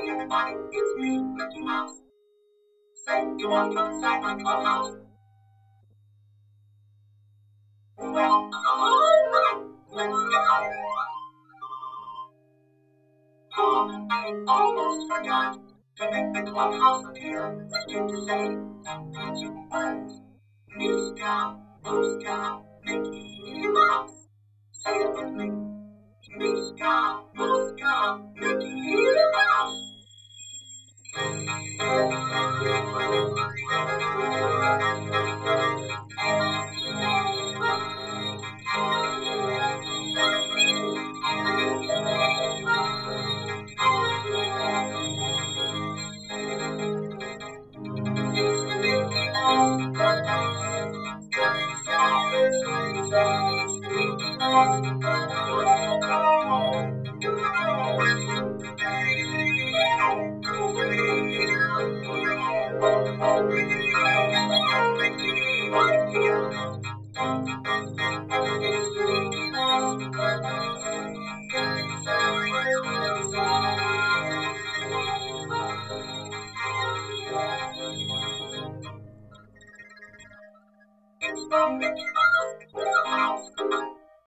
Hey everybody, it's me, Mickey Mouse. Say, you want to inside my clubhouse? Well, alright, let's go. Oh, I almost forgot to make the clubhouse appear. Need to say some magic words. Meeska, Mooska, Mickey Mouse. Say it with me. Meeska, Mooska, Mickey Mouse. The Mickey Thank you.